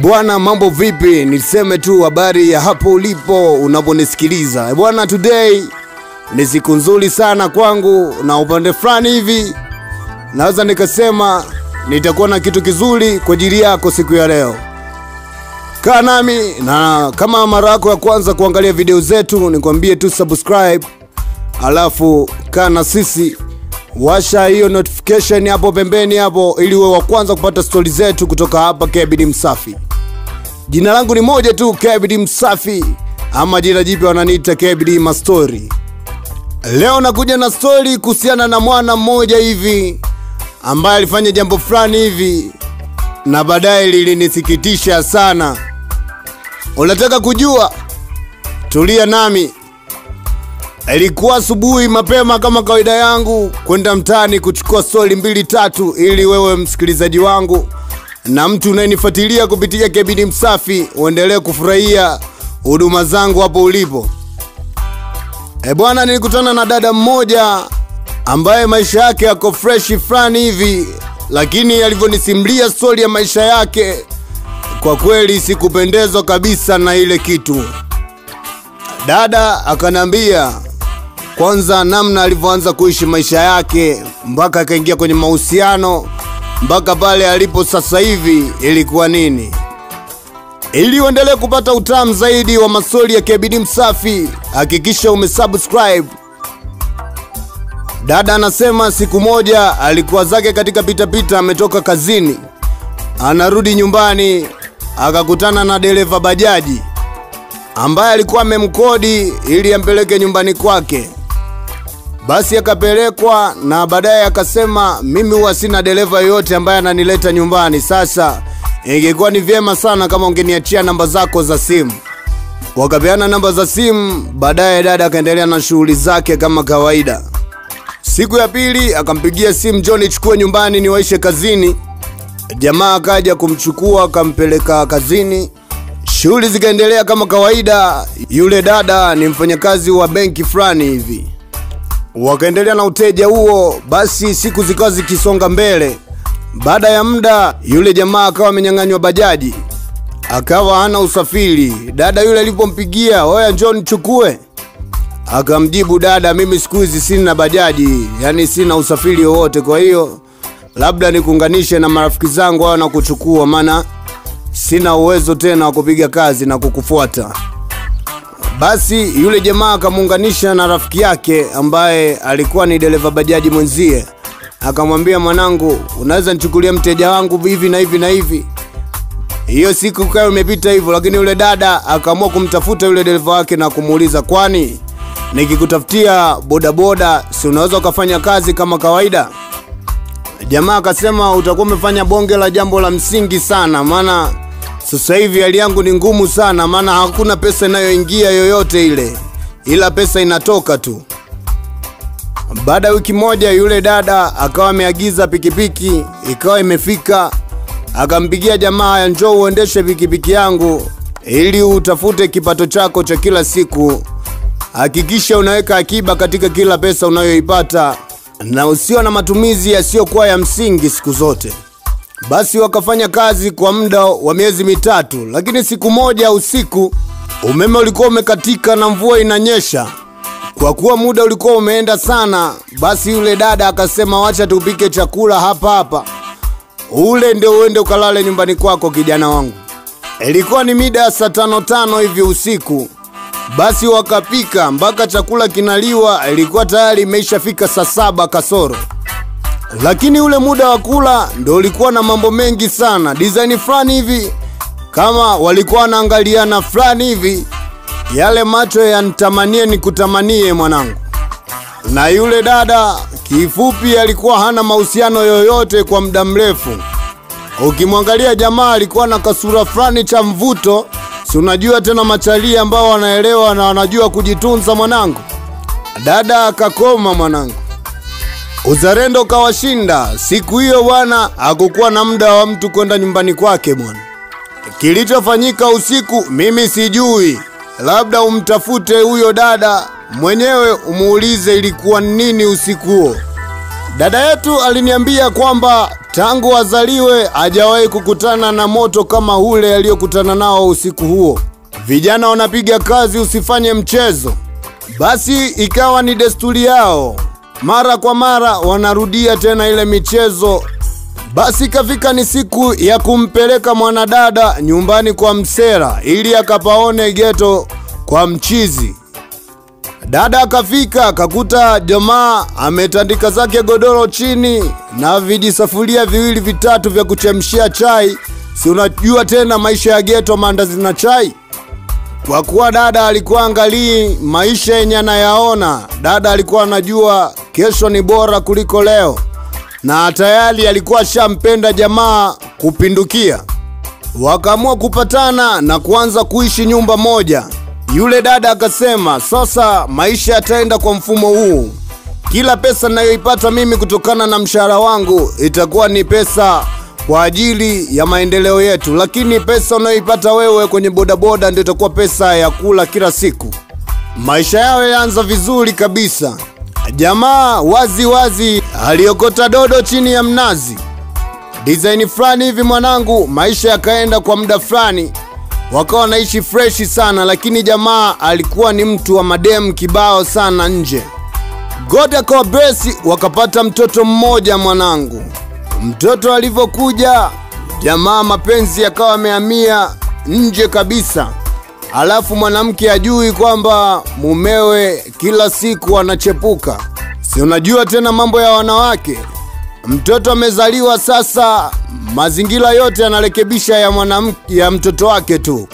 Bwana, mambo vipi? Niseme tu habari ya hapo ulipo unaponisikiliza. Bwana, today ni siku nzuri sana kwangu, na upande fulani hivi naweza nikasema nitakuwa na kitu kizuri kwa ajili yako siku ya leo. Kaa nami, na kama mara yako ya kwanza kuangalia video zetu, nikwambie tu subscribe, alafu kaa na sisi washa hiyo notification hapo pembeni hapo ili uwe wa kwanza kupata stori zetu kutoka hapa KBD Msafi. Jina langu ni moja tu, KBD Msafi, ama jina jipya wananiita KBD Mastori. Leo nakuja na stori kuhusiana na mwana mmoja hivi ambaye alifanya jambo fulani hivi na baadaye lilinisikitisha sana. Unataka kujua? Tulia nami. Ilikuwa asubuhi mapema kama kawaida yangu kwenda mtaani kuchukua stori mbili tatu, ili wewe msikilizaji wangu na mtu unayenifuatilia kupitia kebini Msafi uendelee kufurahia huduma zangu hapo ulipo. E bwana, nilikutana na dada mmoja ambaye maisha yake yako freshi fulani hivi, lakini alivyonisimulia stori ya maisha yake, kwa kweli sikupendezwa kabisa na ile kitu. Dada akanambia kwanza namna alivyoanza kuishi maisha yake mpaka akaingia kwenye mahusiano mpaka pale alipo sasa hivi ilikuwa nini. Ili uendelee kupata utamu zaidi wa masori ya KBD Msafi, hakikisha umesubscribe. Dada anasema siku moja alikuwa zake katika pitapita, ametoka kazini, anarudi nyumbani, akakutana na dereva bajaji ambaye alikuwa amemkodi ili ampeleke nyumbani kwake. Basi akapelekwa na baadaye akasema, mimi huwa sina dereva yoyote ambaye ananileta nyumbani. Sasa ingekuwa ni vyema sana kama ungeniachia namba zako za simu. Wakapeana namba za simu. Baadaye dada akaendelea na shughuli zake kama kawaida. Siku ya pili akampigia simu, John, ichukue nyumbani niwaishe kazini. Jamaa akaja kumchukua akampeleka kazini. Shughuli zikaendelea kama kawaida. Yule dada ni mfanyakazi wa benki fulani hivi wakaendelea na uteja huo. Basi siku zikawa zikisonga mbele. Baada ya muda, yule jamaa akawa amenyang'anywa bajaji, akawa hana usafiri. Dada yule alipompigia, oya, njoo nichukue, akamjibu dada, mimi siku hizi sina bajaji, yani sina usafiri wowote, kwa hiyo labda nikuunganishe na marafiki zangu hao na kuchukua, maana sina uwezo tena wa kupiga kazi na kukufuata. Basi yule jamaa akamuunganisha na rafiki yake ambaye alikuwa ni dereva bajaji mwenzie, akamwambia mwanangu, unaweza nichukulia mteja wangu hivi na hivi na hivi. Hiyo siku kayo imepita hivyo, lakini yule dada akaamua kumtafuta yule dereva wake na kumuuliza, kwani nikikutafutia bodaboda si unaweza ukafanya kazi kama kawaida? Jamaa akasema utakuwa umefanya bonge la jambo la msingi sana, maana sasa hivi hali yangu ni ngumu sana, maana hakuna pesa inayoingia yoyote ile, ila pesa inatoka tu. Baada ya wiki moja, yule dada akawa ameagiza pikipiki, ikawa imefika. Akampigia jamaa, njoo uendeshe pikipiki yangu ili utafute kipato chako cha kila siku. Hakikisha unaweka akiba katika kila pesa unayoipata na usio na matumizi yasiyokuwa ya msingi siku zote. Basi wakafanya kazi kwa muda wa miezi mitatu, lakini siku moja usiku umeme ulikuwa umekatika na mvua inanyesha. Kwa kuwa muda ulikuwa umeenda sana, basi yule dada akasema, wacha tupike chakula hapa hapa, ule ndio uende ukalale nyumbani kwako, kijana wangu. Ilikuwa ni mida ya saa tano tano hivi usiku. Basi wakapika mpaka chakula kinaliwa, ilikuwa tayari imeishafika saa saba kasoro lakini ule muda wa kula ndo ulikuwa na mambo mengi sana, design fulani hivi, kama walikuwa wanaangaliana fulani hivi, yale macho yanitamanie nikutamanie mwanangu. Na yule dada kifupi, alikuwa hana mahusiano yoyote kwa muda mrefu. Ukimwangalia jamaa alikuwa na kasura fulani cha mvuto, si unajua tena machalii ambao wanaelewa na wanajua kujitunza mwanangu. Dada akakoma mwanangu. Uzalendo kawashinda siku hiyo bwana, hakukuwa na muda wa mtu kwenda nyumbani kwake bwana. Kilichofanyika usiku mimi sijui, labda umtafute huyo dada mwenyewe umuulize ilikuwa nini usiku huo. Dada yetu aliniambia kwamba tangu azaliwe hajawahi kukutana na moto kama ule aliyokutana nao usiku huo. Vijana wanapiga kazi, usifanye mchezo. Basi ikawa ni desturi yao, mara kwa mara wanarudia tena ile michezo. Basi ikafika ni siku ya kumpeleka mwanadada nyumbani kwa msera ili akapaone geto kwa mchizi. Dada akafika akakuta jamaa ametandika zake godoro chini na vijisafuria viwili vitatu vya kuchemshia chai. Si unajua tena maisha ya geto, maandazi na chai. Kwa kuwa dada alikuwa angalii maisha yenye anayaona, dada alikuwa anajua kesho ni bora kuliko leo, na tayari alikuwa shampenda jamaa kupindukia. Wakaamua kupatana na kuanza kuishi nyumba moja. Yule dada akasema, sasa maisha yataenda kwa mfumo huu, kila pesa ninayoipata mimi kutokana na mshahara wangu itakuwa ni pesa kwa ajili ya maendeleo yetu, lakini pesa unayoipata wewe kwenye bodaboda ndio itakuwa pesa ya kula kila siku. Maisha yao yaanza vizuri kabisa. Jamaa wazi wazi aliokota dodo chini ya mnazi, design fulani hivi mwanangu. Maisha yakaenda kwa muda fulani, wakawa wanaishi freshi sana, lakini jamaa alikuwa ni mtu wa mademu kibao sana nje. God akawa wakapata mtoto mmoja mwanangu. Mtoto alivyokuja, jamaa mapenzi yakawa amehamia nje kabisa. Alafu mwanamke ajui kwamba mumewe kila siku anachepuka. Si unajua tena mambo ya wanawake. Mtoto amezaliwa sasa, mazingira yote yanarekebisha ya mwanamke ya mtoto wake tu.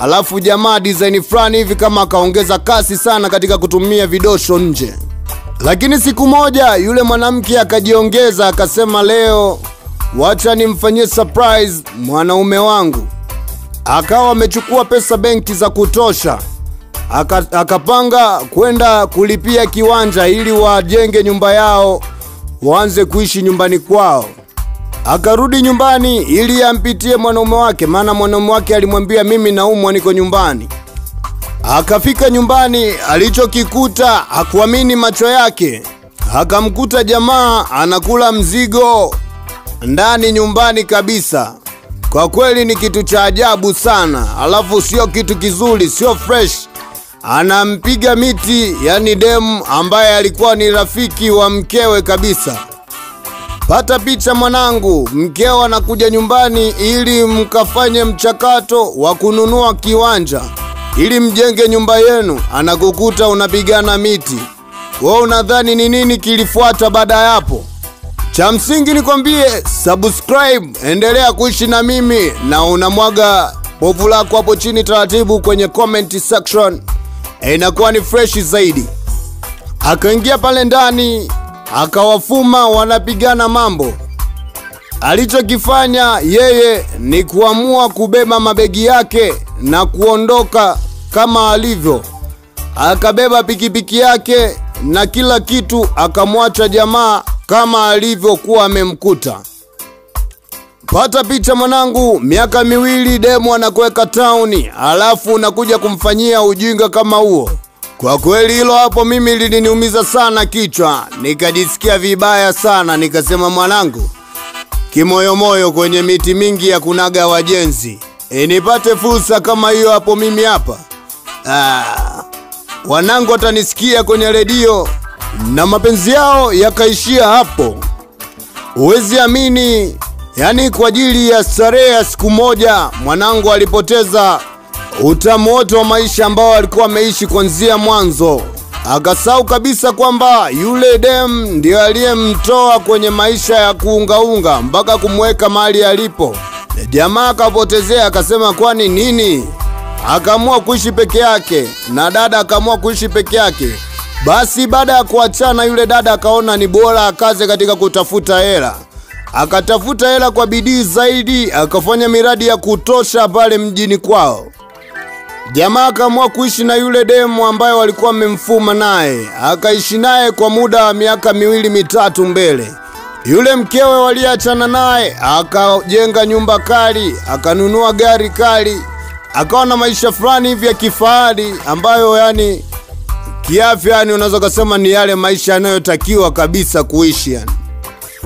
Alafu jamaa design fulani hivi kama akaongeza kasi sana katika kutumia vidosho nje. Lakini siku moja yule mwanamke akajiongeza akasema, leo wacha nimfanyie surprise mwanaume wangu. Akawa amechukua pesa benki za kutosha, aka, akapanga kwenda kulipia kiwanja ili wajenge nyumba yao, waanze kuishi nyumbani kwao. Akarudi nyumbani ili ampitie mwanaume wake, maana mwanaume wake alimwambia mimi naumwa, niko nyumbani. Akafika nyumbani, alichokikuta hakuamini macho yake. Akamkuta jamaa anakula mzigo ndani nyumbani kabisa. Kwa kweli ni kitu cha ajabu sana, alafu sio kitu kizuri, sio fresh. Anampiga miti, yani demu ambaye alikuwa ni rafiki wa mkewe kabisa. Pata picha mwanangu, mkeo anakuja nyumbani ili mkafanye mchakato wa kununua kiwanja ili mjenge nyumba yenu, anakukuta unapigana miti. Wewe unadhani ni nini kilifuata baada ya hapo? Cha msingi nikwambie, subscribe, endelea kuishi na mimi, na unamwaga povu lako hapo chini taratibu kwenye comment section, inakuwa ni freshi zaidi. Akaingia pale ndani akawafuma wanapigana mambo. Alichokifanya yeye ni kuamua kubeba mabegi yake na kuondoka kama alivyo. Akabeba pikipiki yake na kila kitu, akamwacha jamaa kama alivyokuwa amemkuta. Pata picha mwanangu, miaka miwili demu anakuweka tauni, alafu unakuja kumfanyia ujinga kama huo. Kwa kweli hilo hapo mimi liliniumiza sana kichwa, nikajisikia vibaya sana, nikasema mwanangu, kimoyomoyo kwenye miti mingi ya kunaga wajenzi, e, nipate fursa kama hiyo hapo mimi hapa. Ah, wanangu watanisikia kwenye redio na mapenzi yao yakaishia hapo. Huwezi amini, yaani kwa ajili ya starehe ya siku moja mwanangu alipoteza utamu wote wa maisha ambao alikuwa ameishi kuanzia mwanzo. Akasahau kabisa kwamba yule dem ndiyo aliyemtoa kwenye maisha ya kuungaunga mpaka kumweka mahali alipo. Jamaa akapotezea, akasema kwani nini? Akaamua kuishi peke yake na dada akaamua kuishi peke yake. Basi baada ya kuachana, yule dada akaona ni bora akaze katika kutafuta hela. Akatafuta hela kwa bidii zaidi, akafanya miradi ya kutosha pale mjini kwao. Jamaa akaamua kuishi na yule demu ambaye walikuwa wamemfuma naye, akaishi naye kwa muda wa miaka miwili mitatu mbele. Yule mkewe waliachana naye, akajenga nyumba kali, akanunua gari kali, akawa na maisha fulani hivi ya kifahari ambayo yani kiafya, yani unaweza kusema ni yale maisha yanayotakiwa kabisa kuishi yani.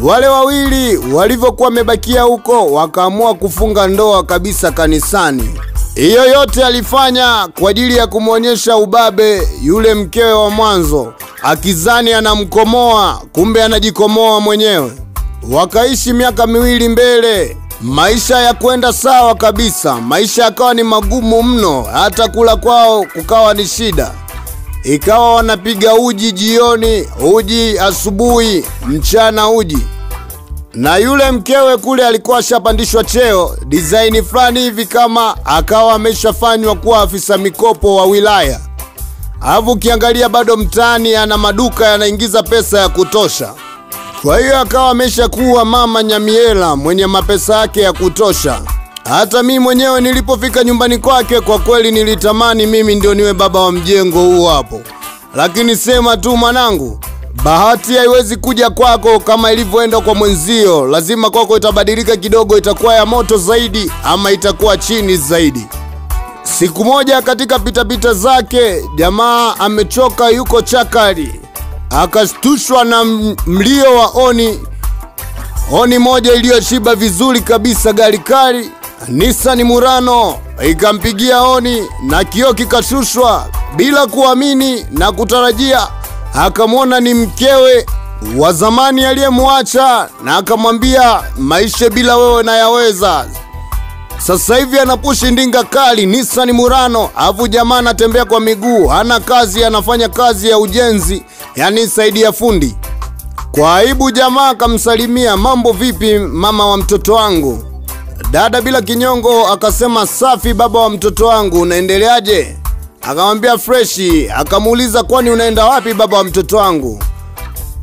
Wale wawili walivyokuwa wamebakia huko, wakaamua kufunga ndoa kabisa kanisani. Hiyo yote alifanya kwa ajili ya kumwonyesha ubabe yule mkewe wa mwanzo, akizani anamkomoa, kumbe anajikomoa mwenyewe. Wakaishi miaka miwili mbele, maisha ya kwenda sawa kabisa. Maisha yakawa ni magumu mno, hata kula kwao kukawa ni shida. Ikawa wanapiga uji jioni, uji asubuhi, mchana uji. Na yule mkewe kule alikuwa ashapandishwa cheo design fulani hivi, kama akawa ameshafanywa kuwa afisa mikopo wa wilaya. Alafu ukiangalia bado mtaani ana maduka yanaingiza pesa ya kutosha. Kwa hiyo akawa ameshakuwa mama Nyamiela mwenye mapesa yake ya kutosha. Hata mimi mwenyewe nilipofika nyumbani kwake, kwa kweli nilitamani mimi ndio niwe baba wa mjengo huu hapo, lakini sema tu mwanangu, bahati haiwezi kuja kwako kama ilivyoenda kwa mwenzio. Lazima kwako itabadilika kidogo, itakuwa ya moto zaidi ama itakuwa chini zaidi. Siku moja katika pitapita zake, jamaa amechoka, yuko chakali akashtushwa na mlio wa oni oni moja iliyoshiba vizuri kabisa, gari kali Nissan Murano ikampigia oni na kioo kikashushwa bila kuamini na kutarajia. Akamwona ni mkewe wa zamani aliyemwacha, na akamwambia maisha bila wewe nayaweza. Sasa hivi anapushi ndinga kali Nissan Murano, afu jamaa anatembea kwa miguu, hana kazi, anafanya kazi ya ujenzi, yani saidia fundi. Kwa aibu jamaa akamsalimia, mambo vipi mama wa mtoto wangu? Dada bila kinyongo akasema safi baba wa mtoto wangu, unaendeleaje? Akamwambia freshi. Akamuuliza kwani unaenda wapi baba wa mtoto wangu?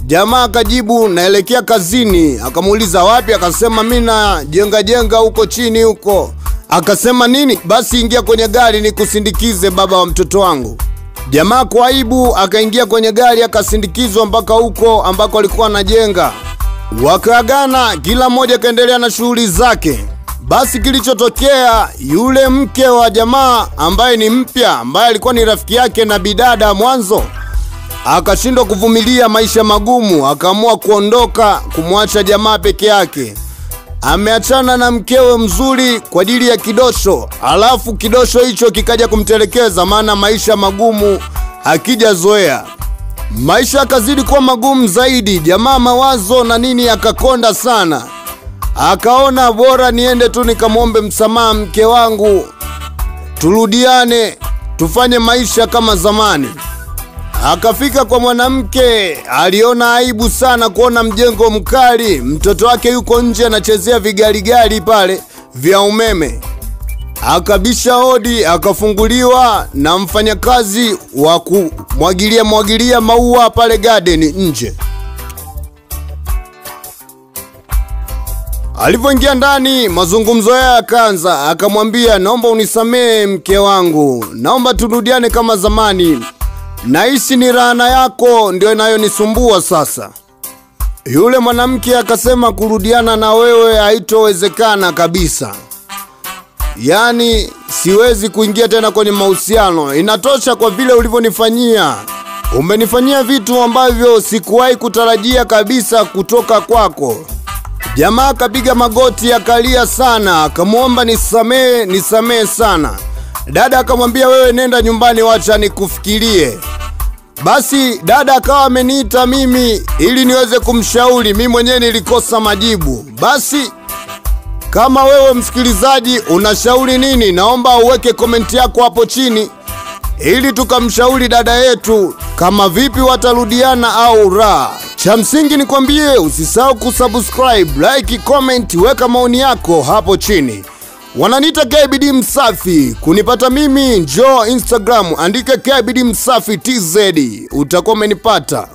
Jamaa akajibu naelekea kazini. Akamuuliza wapi? Akasema mimi na jenga jenga huko chini huko. Akasema nini? Basi ingia kwenye gari nikusindikize baba wa mtoto wangu. Jamaa kwa aibu akaingia kwenye gari akasindikizwa mpaka huko ambako alikuwa anajenga. Wakaagana, kila mmoja akaendelea na shughuli zake. Basi kilichotokea, yule mke wa jamaa ambaye ni mpya, ambaye alikuwa ni rafiki yake na bidada mwanzo, akashindwa kuvumilia maisha magumu, akaamua kuondoka, kumwacha jamaa peke yake. Ameachana na mkewe mzuri kwa ajili ya kidosho, alafu kidosho hicho kikaja kumtelekeza, maana maisha magumu akijazoea. Maisha akazidi kuwa magumu zaidi, jamaa mawazo na nini akakonda sana akaona bora niende tu nikamwombe msamaha mke wangu, turudiane, tufanye maisha kama zamani. Akafika kwa mwanamke, aliona aibu sana kuona mjengo mkali, mtoto wake yuko nje anachezea vigaligari pale vya umeme. Akabisha hodi, akafunguliwa na mfanyakazi wa kumwagilia mwagilia maua pale garden nje. Alivyoingia ndani, mazungumzo yao yakaanza. Akamwambia, naomba unisamehe mke wangu, naomba turudiane kama zamani. Nahisi ni laana yako ndio inayonisumbua sasa. Yule mwanamke akasema, kurudiana na wewe haitowezekana kabisa, yaani siwezi kuingia tena kwenye mahusiano. Inatosha kwa vile ulivyonifanyia. Umenifanyia vitu ambavyo sikuwahi kutarajia kabisa kutoka kwako. Jamaa akapiga magoti akalia sana, akamwomba nisamee, nisamee sana. Dada akamwambia wewe nenda nyumbani, wacha nikufikirie. Basi dada akawa ameniita mimi ili niweze kumshauri. Mimi mwenyewe nilikosa majibu. Basi kama wewe msikilizaji unashauri nini, naomba uweke komenti yako hapo chini ili tukamshauri dada yetu kama vipi watarudiana au la. Cha msingi nikwambie, usisahau kusubscribe, like, comment, weka maoni yako hapo chini. Wananiita KBD Msafi. Kunipata mimi, njoo Instagram, andika KBD Msafi TZ, utakuwa umenipata.